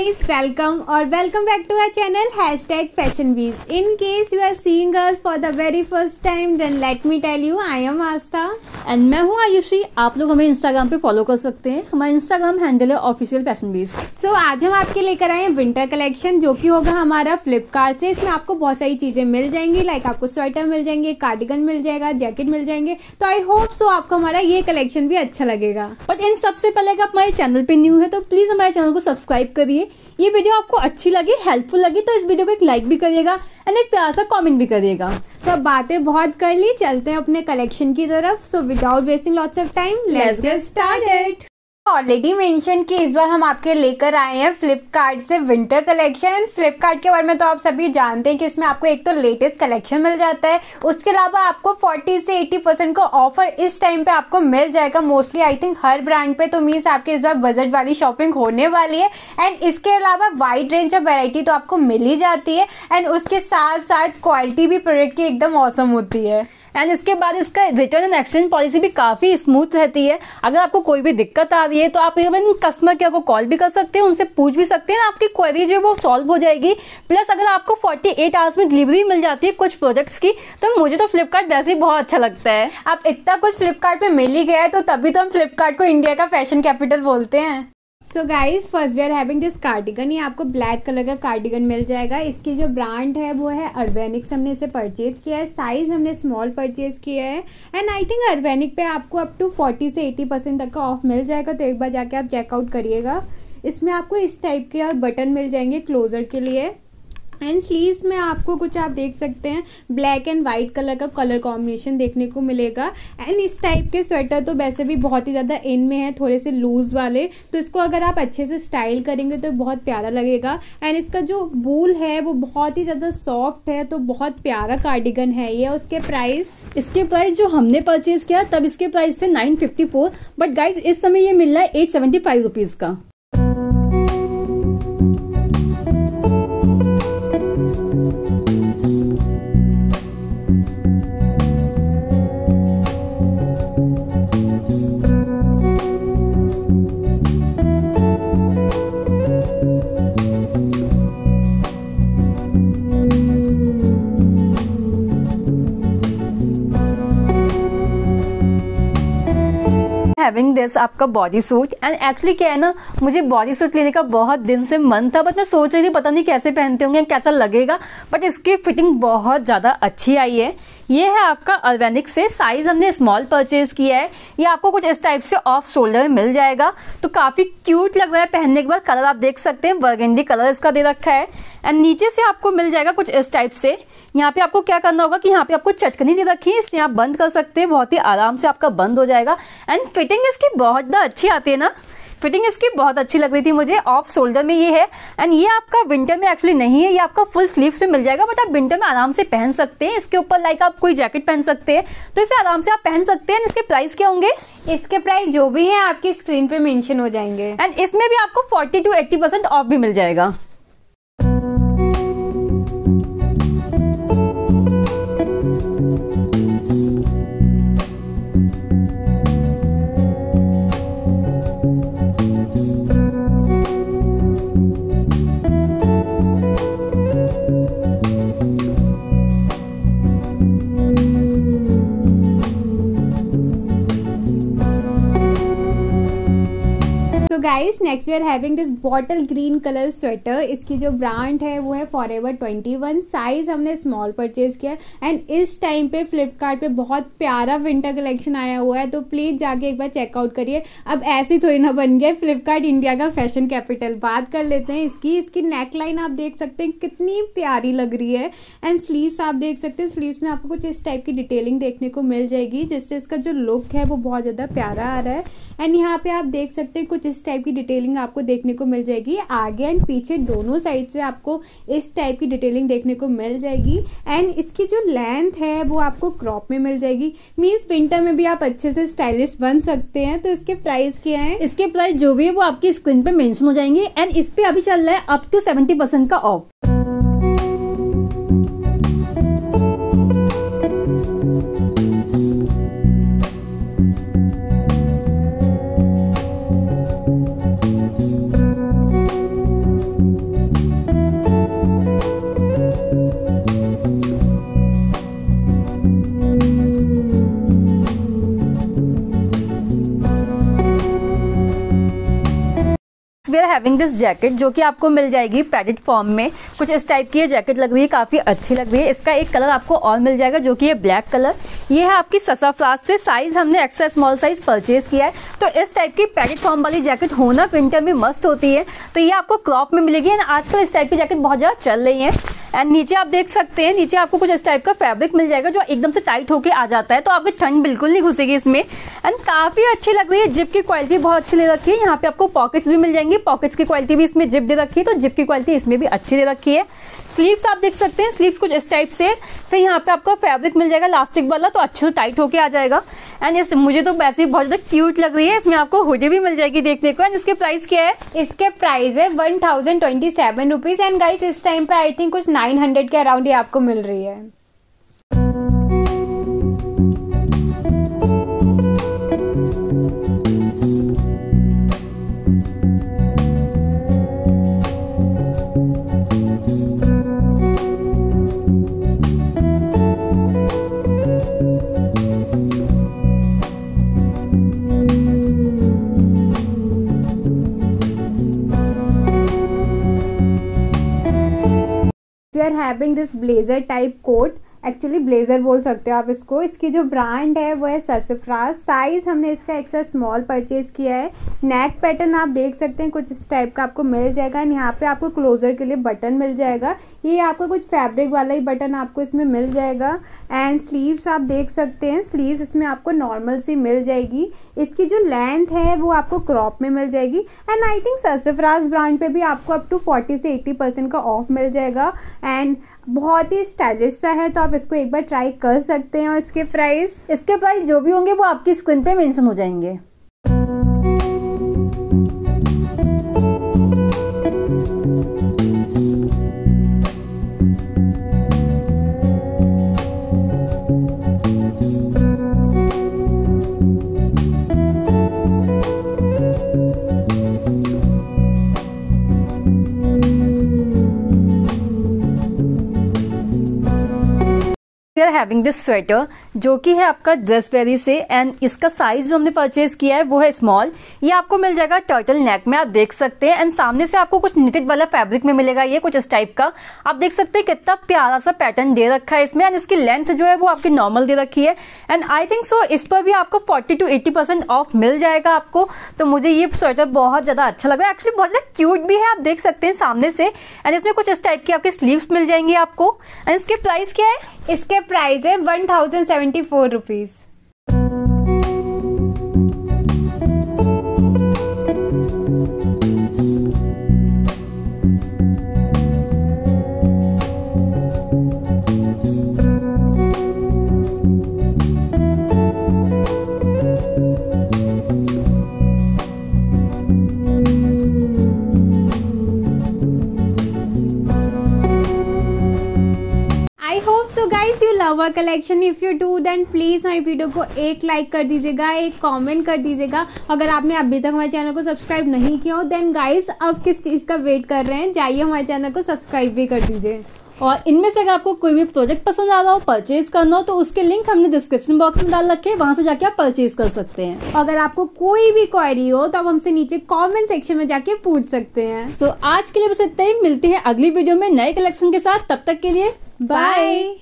guys, welcome or welcome back to our channel hashtag Fashion Bees. In case you are seeing us for the very first time, then let me tell you, I am Asta. And मैं हूँ आयुषी। आप लोग हमें Instagram पे follow कर सकते हैं। हमारा इंस्टाग्राम हैंडल है ऑफिशियल फ़ैशन बीस सो आज हम आपके लेकर आए हैं विंटर कलेक्शन जो कि होगा हमारा फ्लिपकार्ट से। इसमें आपको बहुत सारी चीज़ें मिल जाएँगी लाइक आपको स्वेटर मिल जाएँगे कार्डिगन मिल जाएगा जैकेट मिल जाएँगे। तो आई होप सो आपको हमारा ये कलेक्शन भी अच्छा लगेगा। बट इन सबसे पहले अगर आप हमारे चैनल पे न्यू है तो प्लीज़ हमारे चैनल को सब्सक्राइब करिए। ये वीडियो आपको अच्छी लगी हेल्पफुल लगी तो इस वीडियो को एक लाइक भी करिएगा एंड एक प्यार सा कमेंट भी करिएगा। तो बातें बहुत कर ली चलते हैं अपने कलेक्शन की तरफ़। So without wasting lots of time let's get started already mention कि इस बार हम आपके लेकर आए हैं फ्लिपकार्ट से विंटर कलेक्शन एंड फ्लिपकार्ट के बारे में तो आप सभी जानते हैं कि इसमें आपको एक तो लेटेस्ट कलेक्शन मिल जाता है। उसके अलावा आपको 40 से 80 परसेंट का ऑफ़र इस टाइम पे आपको मिल जाएगा। मोस्टली आई थिंक हर ब्रांड पे तो मीन्स आपके इस बार बजट वाली शॉपिंग होने वाली है। एंड इसके अलावा वाइड रेंज ऑफ़ वेराइटी तो आपको मिल ही जाती है। एंड उसके साथ साथ क्वालिटी भी प्रोडक्ट की एकदम औसम होती है। एंड इसके बाद इसका रिटर्न एंड एक्सचेंज पॉलिसी भी काफ़ी स्मूथ रहती है। अगर आपको कोई भी दिक्कत आ रही है तो आप इवन कस्टमर केयर को कॉल भी कर सकते हैं, उनसे पूछ भी सकते हैं, आपकी क्वेरी जो है वो सॉल्व हो जाएगी। प्लस अगर आपको 48 आवर्स में डिलीवरी मिल जाती है कुछ प्रोडक्ट्स की तो मुझे तो फ्लिपकार्ट वैसे ही बहुत अच्छा लगता है। अब इतना कुछ फ्लिपकार्ट मिल ही गया है तो तभी तो हम फ्लिपकार्ट को इंडिया का फ़ैशन कैपिटल बोलते हैं। So guys first we are having this cardigan ये आपको ब्लैक कलर का कार्डिगन मिल जाएगा। इसकी जो ब्रांड है, वो है अर्बेनिक्स हमने इसे परचेज किया है। साइज़ हमने स्मॉल परचेज किया है। एंड आई थिंक अर्बेनिक पे आपको अप टू 40 से 80 परसेंट तक का ऑफ़ मिल जाएगा। तो एक बार जाके आप चेकआउट करिएगा। इसमें आपको इस टाइप के और बटन मिल जाएँगे क्लोजर के लिए। एंड स्लीव्स में आपको कुछ आप देख सकते हैं। ब्लैक एंड व्हाइट कलर का कलर कॉम्बिनेशन देखने को मिलेगा। एंड इस टाइप के स्वेटर तो वैसे भी बहुत ही ज़्यादा इन में है, थोड़े से लूज वाले। तो इसको अगर आप अच्छे से स्टाइल करेंगे तो बहुत प्यारा लगेगा। एंड इसका जो बूल है, वो बहुत ही ज़्यादा सॉफ्ट है तो बहुत प्यारा कार्डिगन है ये। उसके प्राइस इसके प्राइस जो हमने परचेज किया, तब इसके प्राइस थे नाइन बट गाइज़ इस समय ये मिल रहा है एट सेवेंटी फाइव रुपीज़ का। हैविंग दिस आपका बॉडी सूट एंड एक्चुअली क्या है ना, मुझे बॉडी सूट लेने का बहुत दिन से मन था बट मैं सोच रही थी पता नहीं कैसे पहनते होंगे, कैसा लगेगा बट इसकी फिटिंग बहुत ज़्यादा अच्छी आई है। ये है आपका ऑर्गेनिक से। साइज़ हमने स्मॉल परचेज किया है। ये आपको कुछ इस टाइप से ऑफ़ शोल्डर में मिल जाएगा। तो काफ़ी क्यूट लग रहा है पहनने के बाद। कलर आप देख सकते हैं। बर्गेंडी कलर इसका दे रखा है। एंड नीचे से आपको मिल जाएगा कुछ इस टाइप से। यहाँ पे आपको क्या करना होगा कि यहाँ पे आपको चटकनी दे रखी है। इसलिए आप बंद कर सकते हैं। बहुत ही आराम से आपका बंद हो जाएगा। एंड फिटिंग इसकी बहुत अच्छी आती है ना। फिटिंग इसकी बहुत अच्छी लग रही थी मुझे ऑफ़ शोल्डर में ये है। एंड ये आपका विंटर में एक्चुअली नहीं है ये आपका फुल स्लीव में मिल जाएगा बट आप विंटर में आराम से पहन सकते हैं। इसके ऊपर लाइक आप कोई जैकेट पहन सकते हैं। तो इसे आराम से आप पहन सकते हैं। इसके प्राइस क्या होंगे? इसके प्राइस जो भी है आपकी स्क्रीन पे मेंशन हो जाएँगे। एंड इसमें भी आपको 40 टू 80 परसेंट ऑफ़ भी मिल जाएगा। Guys next we are having this bottle green colour sweater इसकी जो ब्रांड है, वो है for ever twenty one size हमने स्मॉल परचेज किया एंड इस टाइम पे फ्लिपकार्ट बहुत प्यारा विंटर कलेक्शन आया हुआ है तो प्लीज़ जाके एक बार चेकआउट करिए। अब ऐसी थोड़ी ना बन गया फ्लिपकार्ट इंडिया का फ़ैशन कैपिटल बात कर लेते हैं इसकी। इसकी नेक लाइन आप देख सकते हैं, कितनी प्यारी लग रही है। एंड स्लीव्स आप देख सकते हैं स्लीव्स में आपको कुछ इस टाइप की डिटेलिंग देखने को मिल जाएगी, जिससे इसका जो लुक है, वो बहुत ज़्यादा प्यारा आ रहा है। एंड यहाँ पे आप देख सकते हैं कुछ इस टाइप की डिटेलिंग आपको देखने को मिल जाएगी। आगे एंड पीछे दोनों साइड से आपको इस टाइप की डिटेलिंग देखने को मिल जाएगी। एंड इसकी जो लेंथ है, वो आपको क्रॉप में मिल जाएगी। मीन्स विंटर में भी आप अच्छे से स्टाइलिश बन सकते हैं। तो इसके प्राइस क्या है? इसके प्राइस जो भी है, वो आपकी स्क्रीन पे मेंशन हो जाएँगे। एंड इस पे अभी चल रहा है अप टू सेवेंटी का off Thank you. We are having this jacket जो कि आपको मिल जाएगी पैडेड फॉर्म में। कुछ इस टाइप की ये जैकेट लग रही है, काफ़ी अच्छी लग रही है। इसका एक कलर आपको और मिल जाएगा, जो कि ये ब्लैक कलर ये है आपकी ससा फ्लास से। साइज़ हमने एक्स्ट्रा स्मॉल साइज़ परचेज किया है। तो इस टाइप की पैडेड फॉर्म वाली जैकेट होना विंटर में मस्त होती है। तो ये आपको क्रॉप में मिलेगी एंड आजकल इस टाइप की जैकेट बहुत ज़्यादा चल रही है। एंड नीचे आप देख सकते हैं, नीचे आपको कुछ इस टाइप का फैब्रिक मिल जाएगा, जो एकदम से टाइट होके आ जाता है। तो आपकी ठंड बिल्कुल नहीं घुसेगी इसमें। एंड काफ़ी अच्छी लग रही है। जिप की क्वालिटी बहुत अच्छी ले रखी है। यहाँ पे आपको पॉकेट्स भी मिल जाएँगे। पॉकेट्स की क्वालिटी भी इसमें जिप दे रखी है तो जिप की क्वालिटी इसमें भी अच्छी दे रखी है। स्लीव्स आप देख सकते हैं स्लीव्स कुछ इस टाइप से। फिर यहाँ पे आपको फैब्रिक मिल जाएगा लास्टिक वाला तो अच्छे से टाइट होके आ जाएगा। एंड मुझे तो वैसे बहुत ज़्यादा क्यूट लग रही है, इसमें आपको हुडी भी मिल जाएगी देखने को। एंड इसके प्राइस क्या है? इसके प्राइस है one thousand twenty seven rupees and guys इस टाइम पे आई थिंक कुछ नाइन हंड्रेड के अराउंड ये आपको मिल रही है। We are having this blazer type coat actually blazer बोल सकते हो आप इसको। इसकी जो ब्रांड है, वो है ससफ्रास साइज़ हमने इसका एक्स्ट्रा स्मॉल परचेज किया है। नेक पैटर्न आप देख सकते हैं, कुछ इस टाइप का आपको मिल जाएगा। एंड यहाँ पे आपको क्लोजर के लिए बटन मिल जाएगा। ये आपको कुछ फैब्रिक वाला ही बटन आपको इसमें मिल जाएगा। एंड स्लीव्स आप देख सकते हैं। स्लीव्स इसमें आपको नॉर्मल सी मिल जाएगी। इसकी जो लेंथ है, वो आपको क्रॉप में मिल जाएगी। एंड आई थिंक सरसफराज ब्रांड पे भी आपको अप टू 40 से 80 परसेंट का ऑफ़ मिल जाएगा। एंड बहुत ही स्टाइलिश सा है तो आप इसको एक बार ट्राई कर सकते हैं और इसके प्राइस इसके प्राइस जो भी होंगे, वो आपकी स्क्रीन पे मेंशन हो जाएँगे। We are having this sweater जो कि है आपका ड्रेस वेरी से एंड इसका साइज़ जो हमने परचेज किया है, वो है स्मॉल ये आपको मिल जाएगा टर्टल नेक में, आप देख सकते हैं. एंड सामने से आपको कुछ निटिड वाला फैब्रिक में मिलेगा ये, कुछ इस टाइप का. आप देख सकते हैं कितना प्यारा सा पैटर्न दे रखा है इसमें एंड इसकी लेंथ जो है वो आपकी नॉर्मल दे रखी है. एंड आई थिंक सो इस पर भी आपको फोर्टी टू एट्टी ऑफ़ मिल जाएगा आपको. तो मुझे ये स्वेटर बहुत ज़्यादा अच्छा लग एक्चुअली बहुत ज़्यादा क्यूट भी है, आप देख सकते हैं सामने से. एंड इसमें कुछ इस टाइप की आपकी स्लीव्स मिल जाएँगे आपको. एंड इसके प्राइस क्या है? इसके प्राइस है one seventy four so guys you love our collection if you do then please हमारी वीडियो को एक लाइक कर दीजिएगा एक कमेंट कर दीजिएगा। अगर आपने अभी तक हमारे चैनल को सब्सक्राइब नहीं किया हो देन गाइस अब किस चीज़ का वेट कर रहे हैं? जाइए हमारे चैनल को सब्सक्राइब भी कर दीजिए। और इनमें से अगर आपको कोई भी प्रोडक्ट पसंद आ रहा हो परचेज करना हो तो उसके लिंक हमने डिस्क्रिप्शन बॉक्स में डाल रखे वहाँ से जाके आप परचेज कर सकते हैं। अगर आपको कोई भी क्वेरी हो तो आप हमसे नीचे कमेंट सेक्शन में जाके पूछ सकते हैं। सो so, आज के लिए बस इतना ही। मिलते हैं अगली वीडियो में नए कलेक्शन के साथ। तब तक के लिए बाय